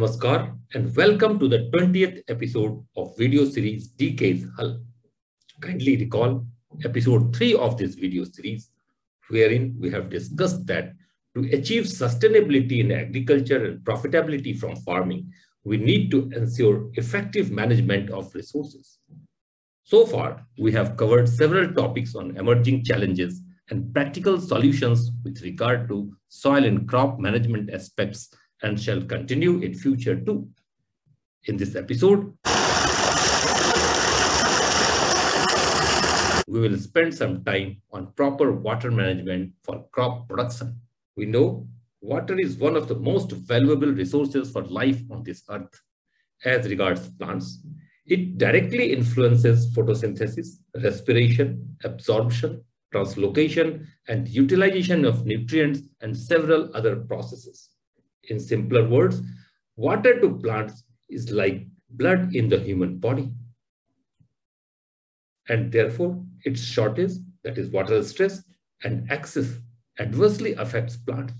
Namaskar and welcome to the 20th episode of video series DK hAL. Kindly recall episode 3 of this video series wherein we have discussed that to achieve sustainability in agriculture and profitability from farming, we need to ensure effective management of resources. So far, we have covered several topics on emerging challenges and practical solutions with regard to soil and crop management aspects and shall continue in future too. In this episode, we will spend some time on proper water management for crop production. We know water is one of the most valuable resources for life on this earth. As regards plants, it directly influences photosynthesis, respiration, absorption, translocation, and utilization of nutrients and several other processes. In simpler words, water to plants is like blood in the human body. And therefore, its shortage, that is water stress, and excess adversely affects plants.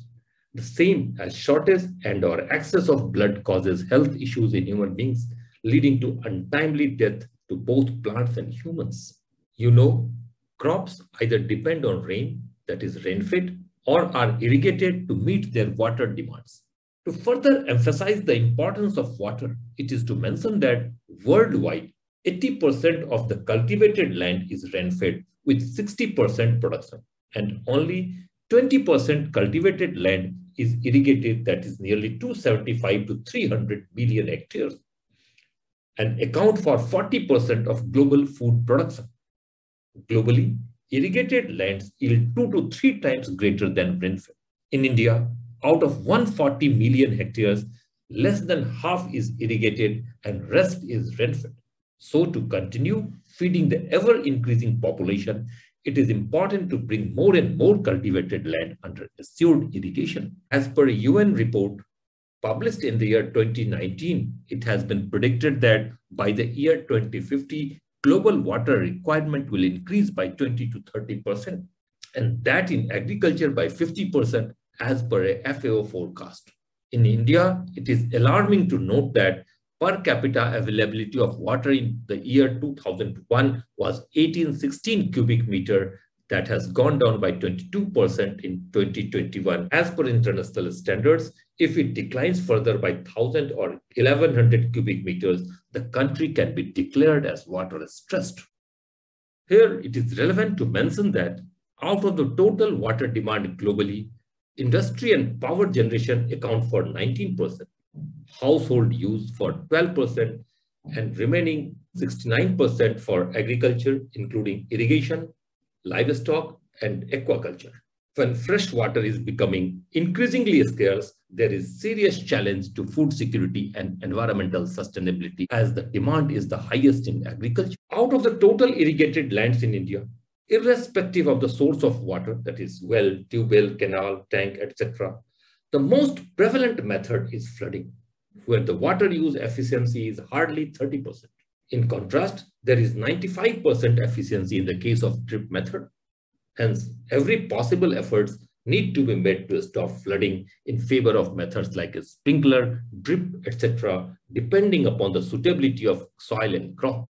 The same as shortage and or excess of blood causes health issues in human beings, leading to untimely death to both plants and humans. You know, crops either depend on rain, that is rainfed, or are irrigated to meet their water demands. To further emphasize the importance of water, it is to mention that worldwide, 80% of the cultivated land is rain-fed with 60% production and only 20% cultivated land is irrigated that is nearly 275 to 300 million hectares and account for 40% of global food production. Globally, irrigated lands yield two to three times greater than rainfed. In India, out of 140 million hectares, less than half is irrigated and rest is rainfed. So to continue feeding the ever-increasing population, it is important to bring more and more cultivated land under assured irrigation. As per a UN report published in the year 2019, it has been predicted that by the year 2050, global water requirement will increase by 20 to 30%, and that in agriculture by 50% as per a FAO forecast. In India, it is alarming to note that per capita availability of water in the year 2001 was 1816 cubic meter that has gone down by 22% in 2021 as per international standards. If it declines further by 1000 or 1100 cubic meters, the country can be declared as water stressed. Here, it is relevant to mention that out of the total water demand globally, Industry and power generation account for 19%, household use for 12%, and remaining 69% for agriculture, including irrigation, livestock, and aquaculture. When fresh water is becoming increasingly scarce, there is serious challenge to food security and environmental sustainability as the demand is the highest in agriculture. Out of the total irrigated lands in India, irrespective of the source of water, that is well, tube well, canal, tank, etc. The most prevalent method is flooding, where the water use efficiency is hardly 30%. In contrast, there is 95% efficiency in the case of drip method. Hence, every possible efforts need to be made to stop flooding in favor of methods like a sprinkler, drip, etc., depending upon the suitability of soil and crop.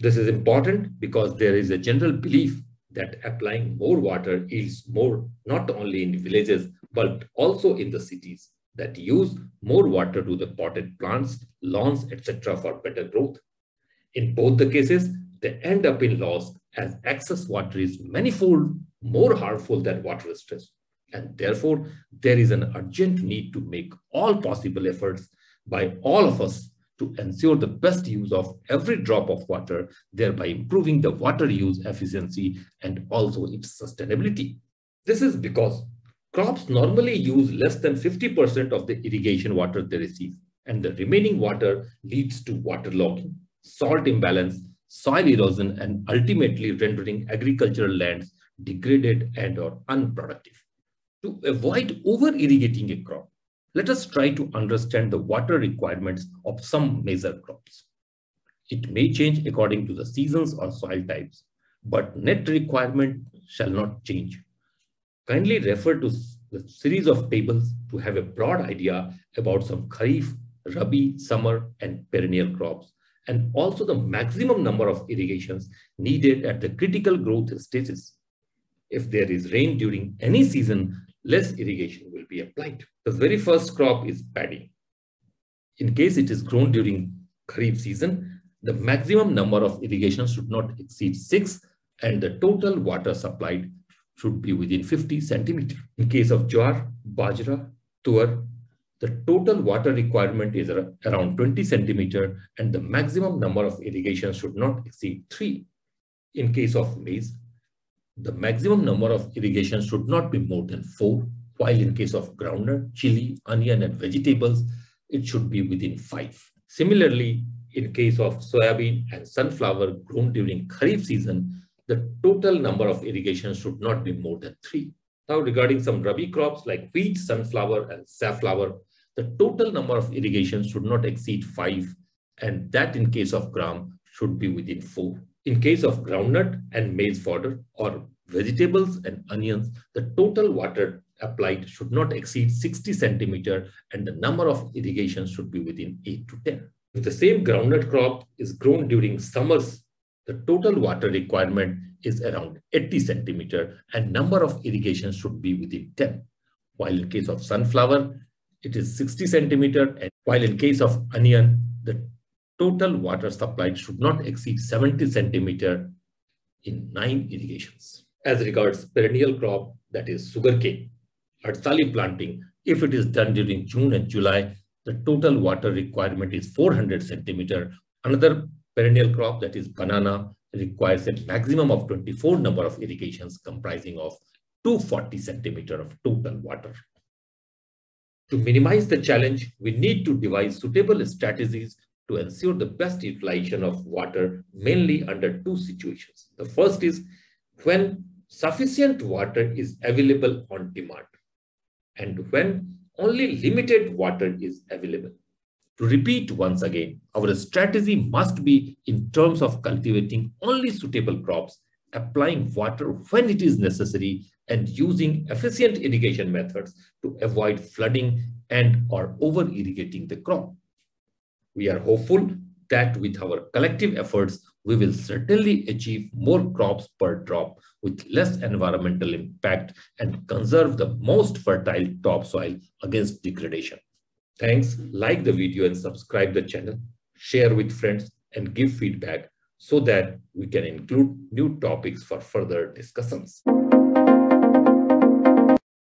This is important because there is a general belief that applying more water yields more, not only in villages, but also in the cities that use more water to the potted plants, lawns, etc. for better growth. In both the cases, they end up in loss as excess water is manifold more harmful than water stress. And therefore, there is an urgent need to make all possible efforts by all of us to ensure the best use of every drop of water, thereby improving the water use efficiency and also its sustainability. This is because crops normally use less than 50% of the irrigation water they receive, and the remaining water leads to waterlogging, salt imbalance, soil erosion, and ultimately rendering agricultural lands degraded and or unproductive. To avoid over-irrigating a crop, let us try to understand the water requirements of some major crops. It may change according to the seasons or soil types, but net requirement shall not change. Kindly refer to the series of tables to have a broad idea about some Kharif, rabi, summer, and perennial crops, and also the maximum number of irrigations needed at the critical growth stages. If there is rain during any season, less irrigation will be applied. The very first crop is paddy. In case it is grown during Kharif season, the maximum number of irrigation should not exceed 6 and the total water supplied should be within 50 centimeter. In case of jowar, bajra, tur, the total water requirement is around 20 centimeter and the maximum number of irrigation should not exceed 3. In case of maize, the maximum number of irrigation should not be more than 4, while in case of groundnut, chili, onion and vegetables, it should be within 5. Similarly, in case of soybean and sunflower grown during Kharif season, the total number of irrigation should not be more than 3. Now regarding some Rabi crops like wheat, sunflower and safflower, the total number of irrigation should not exceed 5 and that in case of gram should be within 4. In case of groundnut and maize fodder or vegetables and onions, the total water applied should not exceed 60 centimeter and the number of irrigations should be within 8 to 10. If the same groundnut crop is grown during summers, the total water requirement is around 80 centimeter and number of irrigations should be within 10. While in case of sunflower, it is 60 centimeter and while in case of onion, the total water supplied should not exceed 70 centimeter in nine irrigations. As regards perennial crop, that is sugarcane, Adsali planting, if it is done during June and July, the total water requirement is 400 centimeter. Another perennial crop, that is banana, requires a maximum of 24 number of irrigations comprising of 240 centimeter of total water. To minimize the challenge, we need to devise suitable strategies to ensure the best utilization of water, mainly under two situations. The first is when sufficient water is available on demand and when only limited water is available. To repeat once again, our strategy must be in terms of cultivating only suitable crops, applying water when it is necessary, and using efficient irrigation methods to avoid flooding and or over-irrigating the crop. We are hopeful that with our collective efforts, we will certainly achieve more crops per drop with less environmental impact and conserve the most fertile topsoil against degradation. Thanks, like the video and subscribe the channel, share with friends and give feedback so that we can include new topics for further discussions.